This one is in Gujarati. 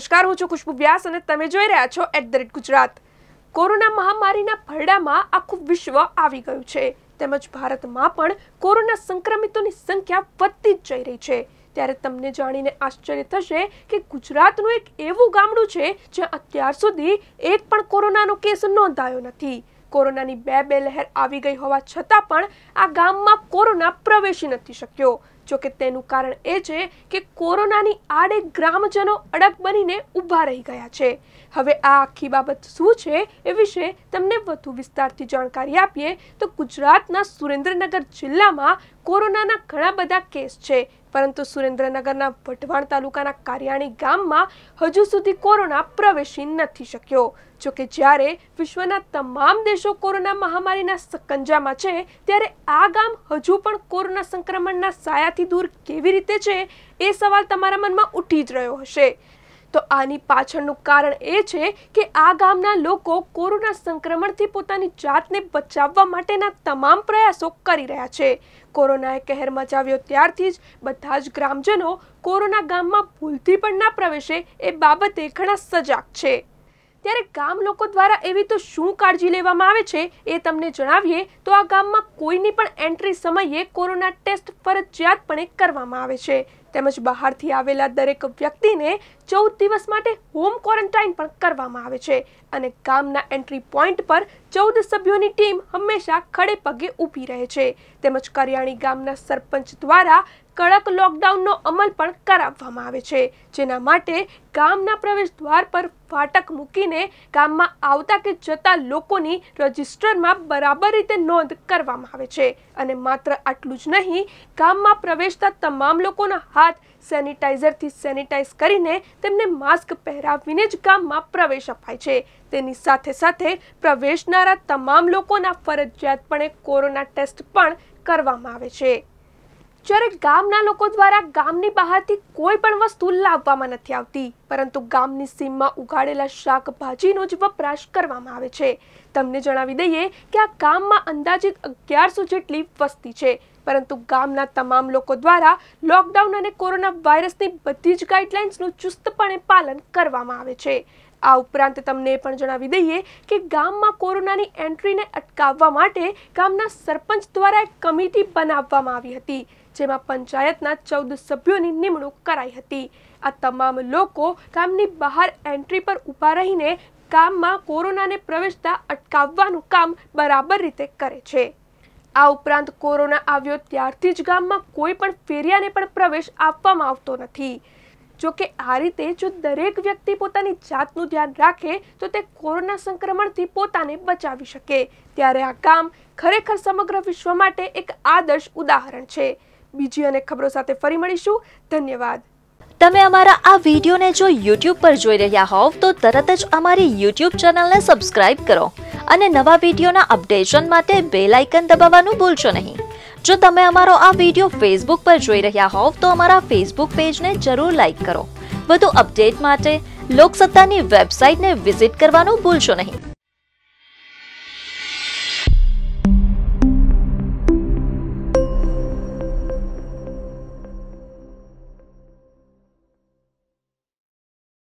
નમસ્કાર, હું છું ખુશ્બુ વ્યાસ અને તમે જોઈ રહ્યા છો at the rate Gujarat. Corona મહામારીના ભરડામાં આખું વિશ્વ આવી ગયું છે. તેમજ ભારતમાં પણ કોરોના સંક્રમિતોની સંખ્યા વધતી જ જઈ રહી છે. ત્યારે તમને જાણીને આશ્ચર્ય થશે કે ગુજરાતનું એક એવું ગામડું છે જ્યાં અત્યાર સુધી એક પણ કોરોનાનો કેસ નોંધાયો નથી. કોરોનાની બે બે લહેર આવી ગઈ હોવા છતાં પણ આ ગામમાં કોરોના પ્રવેશી નથી શક્યો. જોકે તેનું કારણ એ છે કે કોરોનાની આડે ગ્રામજનો અડગ બનીને ઊભા રહી ગયા છે. હવે આ આખી બાબત શું છે એ વિશે તમને વધુ વિસ્તારથી જાણકારી આપીએ તો ગુજરાતના સુરેન્દ્રનગર જિલ્લામાં કોરોનાના ઘણા બધા કેસ છે. પરંતુ સુરેન્દ્રનગરના વઢવાણ તાલુકાના કારિયાણી ગામમાં હજુ સુધી કોરોના પ્રવેશી નથી શક્યો. જોકે જ્યારે વિશ્વના તમામ દેશો કોરોના મહામારીના સકંજામાં છે, ત્યારે આ ગામ હજુ પણ કોરોના સંક્રમણના સાયાથી દૂર કેવી રીતે છે, એ સવાલ તમારા મનમાં ઉઠી જ રહ્યો હશે. તો આની પાછળનું કારણ એ છે કે આ ગામના લોકો કોરોના સંક્રમણથી પોતાની જાતને બચાવવા માટેના તમામ પ્રયાસો કરી રહ્યા છે. કોરોનાએ કહેર મચાવ્યો ત્યારથી જ બધા જ ગ્રામજનો કોરોના ગામમાં ભૂલથી પણ ના પ્રવેશે એ બાબતે ઘણા સજાગ છે. ત્યારે ગામ લોકો દ્વારા એવી તો શું કાળજી લેવામાં આવે છે એ તમને જણાવીએ તો આ ગામમાં કોઈની પણ એન્ટ્રી સમયે કોરોના ટેસ્ટ ફરજિયાતપણે કરવામાં આવે છે. તેમજ બહારથી આવેલા દરેક વ્યક્તિને ચૌદ દિવસ માટે હોમ ક્વોરન્ટાઇન પણ કરવામાં આવે છે. અને ગામના એન્ટ્રી પોઈન્ટ પર ચૌદ સભ્યોની ટીમ હંમેશા ખડે પગે ઊભી રહે છે. તેમજ કરિયાણી ગામના સરપંચ દ્વારા કડક લોકડાઉનનો અમલ પણ કરાવવામાં આવે છે. જેના માટે ગામના પ્રવેશ દ્વાર પર ફાટક મૂકીને ગામમાં આવતા કે જતા લોકોની રજિસ્ટરમાં બરાબર રીતે નોંધ કરવામાં આવે છે. અને માત્ર આટલું જ નહીં, ગામમાં પ્રવેશતા તમામ લોકોના હાથ સેનિટાઈઝરથી સેનિટાઈઝ કરીને તેમને માસ્ક પહેરાવીને જ ગામમાં પ્રવેશ અપાય છે. તેની સાથે સાથે પ્રવેશનારા તમામ લોકોના ફરજિયાતપણે કોરોના ટેસ્ટ પણ કરવામાં આવે છે. જ્યારે ગામના લોકો દ્વારા ગામની બહારથી કોઈ પણ વસ્તુ લાવવામાં નથી આવતી, પરંતુ ગામની સીમમાં ઉગાડેલા શાકભાજીનો જ વપરાશ કરવામાં આવે છે. તમને જણાવી દઈએ કે આ ગામમાં અંદાજિત અગિયારસો જેટલી વસ્તી છે, પરંતુ ગામના તમામ લોકો દ્વારા લોકડાઉન અને કોરોના વાયરસની બધી જ ગાઈડલાઇન્સનું ચુસ્તપણે પાલન કરવામાં આવે છે. આ ઉપરાંત તમને પણ જણાવી દઈએ કે ગામમાં કોરોનાની એન્ટ્રીને અટકાવવા માટે ગામના સરપંચ દ્વારા એક કમિટી બનાવવામાં આવી હતી, જેમાં પંચાયતના ચૌદ સભ્યોની નિમણૂક કરાઈ હતી. આ તમામ લોકો ગામની બહાર એન્ટ્રી પર ઊભા રહીને ગામમાં કોરોનાને પ્રવેશતા અટકાવવાનું કામ બરાબર રીતે કરે છે. આ ઉપરાંત કોરોના આવ્યો ત્યારથી જ ગામમાં કોઈ પણ ફેરિયાને પણ પ્રવેશ આપવામાં આવતો નથી. જો કે આ રીતે જો દરેક વ્યક્તિ પોતાની જાતનું ધ્યાન રાખે, તો તે કોરોના સંક્રમણથી પોતાને બચાવી શકે. ત્યારે આ કામ ખરેખર સમગ્ર વિશ્વ માટે એક આદર્શ ઉદાહરણ છે. બીજી અને ખબરો સાથે ફરી મળીશું. ધન્યવાદ. તમે અમારા આ વિડીયોને જો યુટ્યુબ પર જોઈ રહ્યા હોવ, તો તરત જ અમારી યુટ્યુબ ચેનલને સબસ્ક્રાઇબ કરો અને નવા વિડીયોના અપડેશન માટે બેલ આઇકન દબાવવાનું ભૂલશો નહીં. જો તમે અમારો આ વીડિયો ફેસબુક પર જોઈ રહ્યા હોવ, તો અમારા ફેસબુક પેજને જરૂર લાઇક કરો. વધુ અપડેટ માટે લોકસત્તાની વેબસાઇટને વિઝિટ કરવાનું ભૂલશો નહીં.